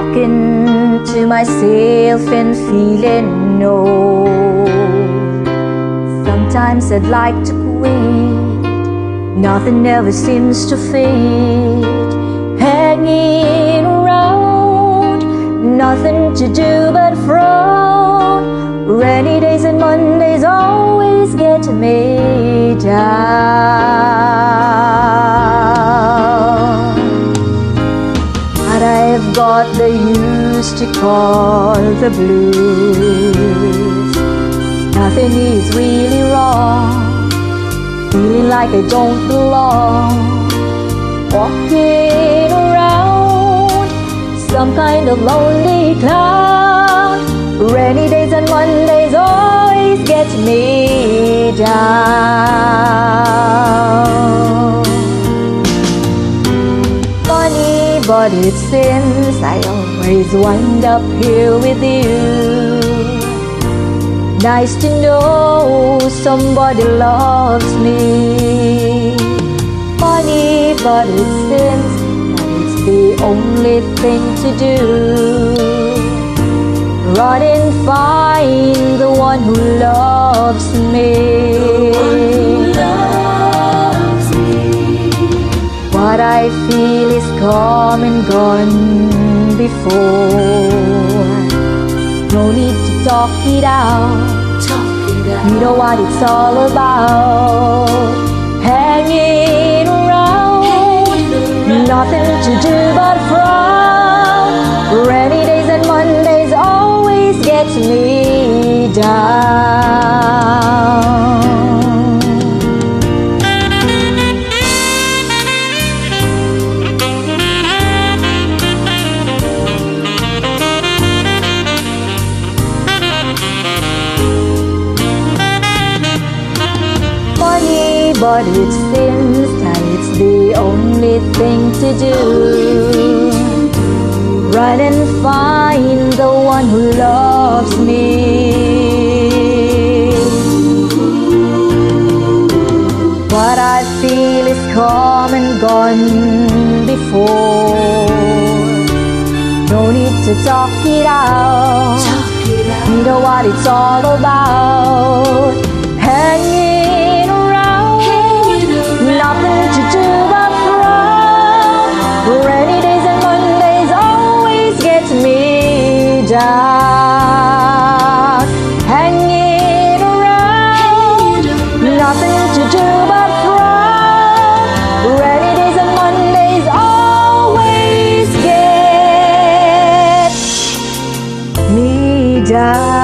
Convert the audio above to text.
Talking to myself and feeling no. Sometimes I'd like to quit. Nothing ever seems to fit. Hanging around, nothing to do but frown. Rainy days and Mondays always get me down. Used to call the blues. Nothing is really wrong. Feeling like I don't belong. Walking around, some kind of lonely clown. Rainy days and Mondays always get me down. But it seems I always wind up here with you. Nice to know somebody loves me. Funny, but it seems that it's the only thing to do. Run and find the one who loves me. Come and gone before. No need to talk it out. You know what it's all about. Hanging around, nothing to do but frown. Rainy days and Mondays always get me down. But it seems that it's the only thing to do. Run and find the one who loves me. What I feel is come and gone before. No need to talk it out. You know what it's all about. Hanging me. Hanging around, nothing to do but frown. Rainy days and Mondays always get me down.